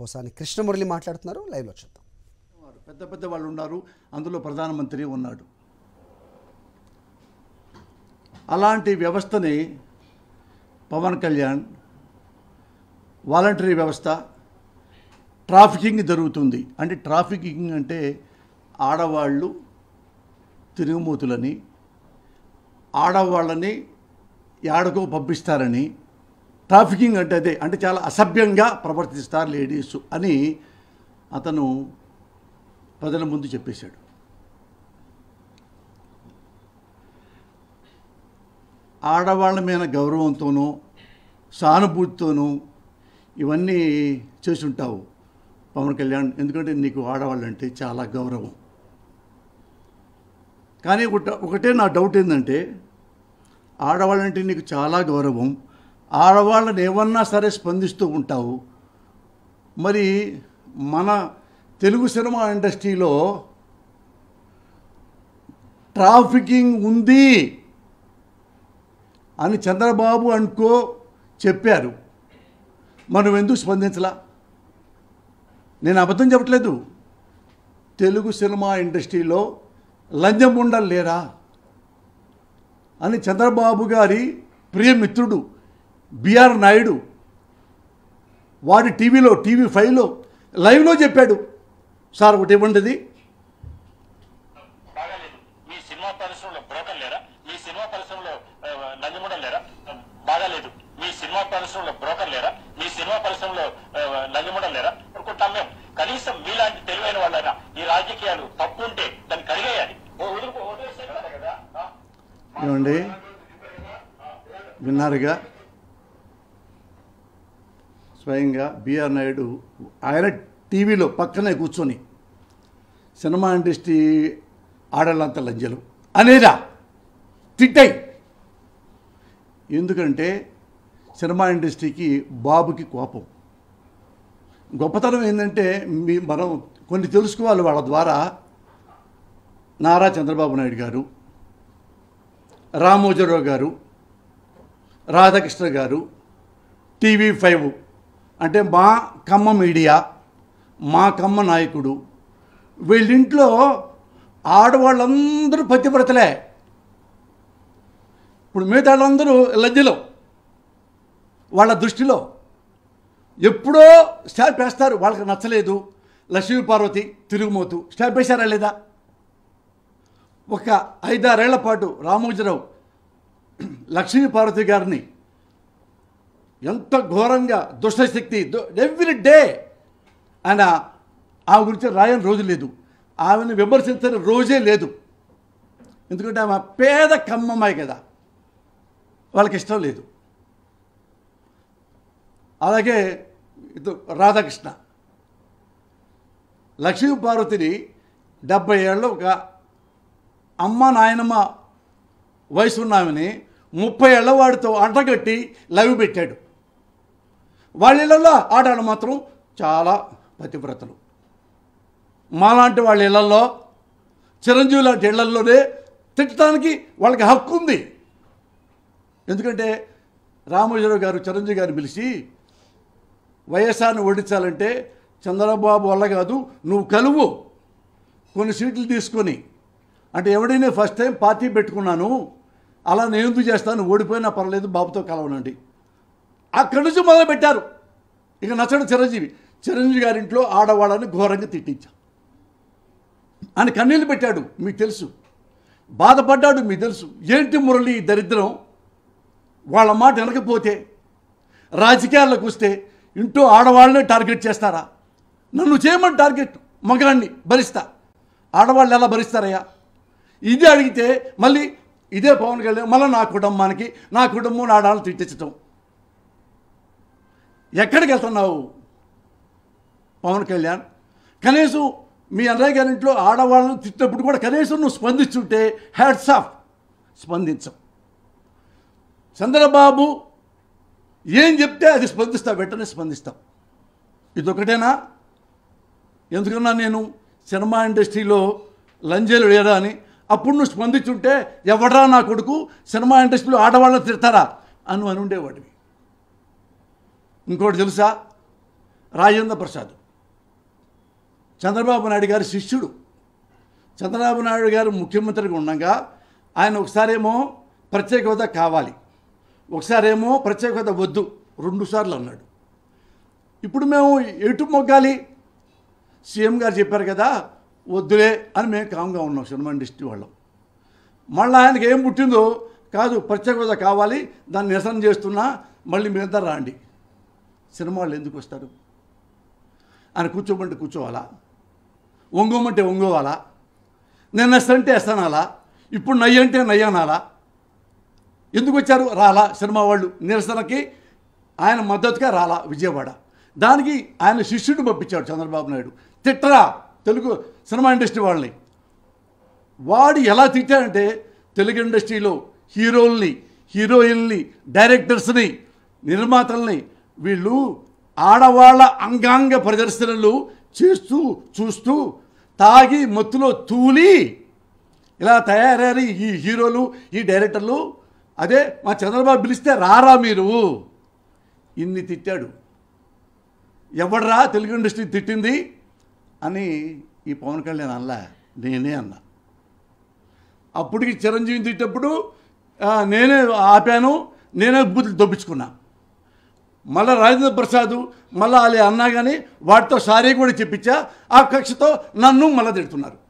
పోసాని కృష్ణమురళి మాట్లాడుతున్నారు. లైవ్లో చూద్దాం. పెద్ద పెద్ద వాళ్ళు ఉన్నారు. అందులో ప్రధానమంత్రి ఉన్నాడు. అలాంటి వ్యవస్థని పవన్ కళ్యాణ్ వాలంటరీ వ్యవస్థ ట్రాఫికింగ్ జరుగుతుంది. అంటే ట్రాఫికింగ్ అంటే ఆడవాళ్ళు తిరుగుమూతులని ఆడవాళ్ళని యాడకో పంపిస్తారని ట్రాఫికింగ్ అంటే అదే అంటే చాలా అసభ్యంగా ప్రవర్తిస్తారు లేడీస్ అని అతను ప్రజల ముందు చెప్పేశాడు. ఆడవాళ్ళ మీద గౌరవంతోనూ సానుభూతితోనూ ఇవన్నీ చేసుంటావు పవన్ కళ్యాణ్. ఎందుకంటే నీకు ఆడవాళ్ళంటే చాలా గౌరవం. కానీ ఒకట ఒకటే నా డౌట్ ఏంటంటే ఆడవాళ్ళంటే నీకు చాలా గౌరవం ఆడవాళ్ళని ఏమన్నా సరే స్పందిస్తూ ఉంటావు. మరి మన తెలుగు సినిమా ఇండస్ట్రీలో ట్రాఫికింగ్ ఉంది అని చంద్రబాబు అనుకో చెప్పారు. మనం ఎందుకు స్పందించలా? నేను అబద్ధం చెప్పట్లేదు. తెలుగు సినిమా ఇండస్ట్రీలో లంజం లేరా అని చంద్రబాబు గారి ప్రియమిత్రుడు బిఆర్ నాయుడు వాడి టీవీలో టీవీ ఫైవ్లో లైవ్లో చెప్పాడు. సార్ ఒకటి ఇవ్వండి అది. బాగాలేదు. మీ సినిమా పరిశ్రమలో బ్రోకర్ లేరా? మీ సినిమా పరిశ్రమలో ఆ, లంజముండలు లేరా? బాగాలేదు. మీ సినిమా పరిశ్రమలో బ్రోకర్ లేరా? మీ సినిమా పరిశ్రమలో ఆ, లంజముండలు లేరా? అనుకుంటాం మేము. కనీసం మీలాంటి తెలివైన వాళ్ళైనా ఈ రాజకీయాలు తప్పు ఉంటే దాన్ని కడిగేయాలి. ఓ వదులుకో వదిలేస్తే కదా? ఆ? ఏమండి? విన్నారుగా? స్వయంగా బిఆర్ నాయుడు ఆయన టీవీలో పక్కనే కూర్చొని సినిమా ఇండస్ట్రీ ఆడలంత లంజలు అనేదా తిట్టాయి ఎందుకంటే సినిమా ఇండస్ట్రీకి బాబుకి కోపం. గొప్పతనం ఏంటంటే మీ మనం కొన్ని తెలుసుకోవాలి వాళ్ళ ద్వారా. నారా చంద్రబాబు నాయుడు గారు రామోజరావు గారు రాధాకృష్ణ గారు టీవీ ఫైవ్ అంటే మా కమ్మ మీడియా మా కమ్మ నాయకుడు వీళ్ళింట్లో ఆడవాళ్ళందరూ పతివ్రతలే. ఇప్పుడు మిగతా వాళ్ళందరూ లజ్జలో వాళ్ళ దృష్టిలో. ఎప్పుడో స్టాప్ వేస్తారు వాళ్ళకి నచ్చలేదు. లక్ష్మీ పార్వతి తిరుగుమోతు స్టాప్ వేశారా లేదా? ఒక ఐదారేళ్ళ పాటు రామోజీరావు లక్ష్మీ పార్వతి గారిని ఎంత ఘోరంగా దుష్టశక్తి ఎవ్రీ డే ఆయన ఆమె గురించి రాయని రోజు లేదు. ఆమెను విమర్శించని రోజే లేదు. ఎందుకంటే ఆమె పేద కమ్మమ్మాయి కదా. వాళ్ళకి ఇష్టం లేదు. అలాగే ఇది రాధాకృష్ణ. లక్ష్మీ పార్వతిని డెబ్బై ఏళ్ళు ఒక అమ్మ నాయనమ్మ వయసు ఉన్నామని ముప్పై ఏళ్ళ వాడితో అంటగట్టి లవ్ పెట్టాడు. వాళ్ళ ఇళ్ళల్లో ఆడాడు మాత్రం చాలా పతివ్రతలు. మాలాంటి వాళ్ళ ఇళ్ళలో చిరంజీవి లాంటి ఇళ్ళలోనే తిట్టడానికి వాళ్ళకి హక్కు ఉంది. ఎందుకంటే రామోజీరావు గారు చిరంజీవి గారిని పిలిచి వైఎస్ఆర్ని ఓడించాలంటే చంద్రబాబు వల్ల కాదు నువ్వు కలువు. కొన్ని సీట్లు తీసుకొని. అంటే ఎవడైనా ఫస్ట్ టైం పార్టీ పెట్టుకున్నాను అలా నేను ఎందుకు చేస్తాను ఓడిపోయినా పర్లేదు బాబుతో కలవనండి. అక్కడి నుంచి మొదలు పెట్టారు ఇక నచ్చడు చిరంజీవి. చిరంజీవి గారి ఇంట్లో ఆడవాళ్ళని ఘోరంగా తిట్టించా. ఆయన కన్నీళ్ళు పెట్టాడు మీకు తెలుసు. బాధపడ్డాడు మీకు తెలుసు. ఏంటి మురళి దరిద్రం? వాళ్ళ మాట వినకపోతే రాజకీయాల్లోకి వస్తే ఇంట్లో ఆడవాళ్ళనే టార్గెట్ చేస్తారా? నన్ను చేయమని టార్గెట్ మగాన్ని భరిస్తా. ఆడవాళ్ళు ఎలా భరిస్తారయ్యా? ఇది అడిగితే మళ్ళీ ఇదే పవన్ కళ్యాణ్ మళ్ళీ నా కుటుంబానికి నా కుటుంబం నా ఆడాలను తిట్టించటం. ఎక్కడికి వెళ్తున్నావు? పవన్ కళ్యాణ్. కనీసం మీ అన్నయ్య గారి ఇంట్లో ఆడవాళ్ళని తిట్టినప్పుడు కూడా కనీసం నువ్వు స్పందించుంటే హ్యాడ్స్ ఆఫ్ స్పందించవు చంద్రబాబు ఏం చెప్తే అది స్పందిస్తావు వెంటనే స్పందిస్తావు ఇదొకటేనా ఎందుకన్నా నేను సినిమా ఇండస్ట్రీలో లంజేలు లేరా అని అప్పుడు నువ్వు స్పందించుంటే ఎవడరా నా కొడుకు? సినిమా ఇండస్ట్రీలో ఆడవాళ్ళని తిడతారా? అని అని ఉండేవాడివి ఇంకోటి తెలుసా? రాజేంద్ర ప్రసాద్. చంద్రబాబు నాయుడు గారి శిష్యుడు. చంద్రబాబు నాయుడు గారు ముఖ్యమంత్రిగా ఉండగా ఆయన ఒకసారేమో ప్రత్యేక హోదా కావాలి. ఒకసారేమో ప్రత్యేక హోదా వద్దు. రెండుసార్లు అన్నాడు. ఇప్పుడు మేము ఎటు మొగ్గాలి? సీఎం గారు చెప్పారు కదా వద్దులే అని మేము కామ్గా ఉన్నాం సినిమా ఇండస్ట్రీ వాళ్ళం. మళ్ళీ ఆయనకి ఏం పుట్టిందో కాదు ప్రత్యేక హోదా కావాలి దాన్ని నిరసన చేస్తున్నా మళ్ళీ మీద రాండి. సినిమా వాళ్ళు ఎందుకు వస్తారు? ఆయన కూర్చోమంటే కూర్చోవాలా? ఒంగోమంటే ఒంగోవాలా? నేను ఎస్ అంటే ఇప్పుడు నయ్య అంటే నయ్యనాలా ఎందుకు వచ్చారు? రాలా సినిమా వాళ్ళు. నిరసనకి ఆయన మద్దతుగా రాలా విజయవాడ. దానికి ఆయన శిష్యుడు పంపించాడు చంద్రబాబు నాయుడు. తిట్టరా తెలుగు సినిమా ఇండస్ట్రీ వాళ్ళని. వాడు ఎలా తిట్టాడంటే తెలుగు ఇండస్ట్రీలో హీరోల్ని హీరోయిన్ని డైరెక్టర్స్ని నిర్మాతల్ని వీళ్ళు ఆడవాళ్ళ అంగాంగ ప్రదర్శనలు చేస్తూ చూస్తూ తాగి మత్తులో తూలి ఇలా తయారయ్యారు ఈ హీరోలు ఈ డైరెక్టర్లు. అదే మా చంద్రబాబు పిలిస్తే రారా మీరు? ఇన్ని తిట్టాడు. ఎవడరా తెలుగు ఇండస్ట్రీ తిట్టింది అని ఈ పవన్ కళ్యాణ్ అల్లా నేనే అన్నా. అప్పటికి చిరంజీవి తిట్టప్పుడు నేనే ఆపాను నేనే బూతులు దొబ్బించుకున్నా మళ్ళీ రాజేంద్ర ప్రసాద్ మళ్ళీ అలా అన్నా కానీ వాటితో సారీ కూడా చెప్పించా. ఆ కక్షతో నన్ను మళ్ళీ తిడుతున్నారు.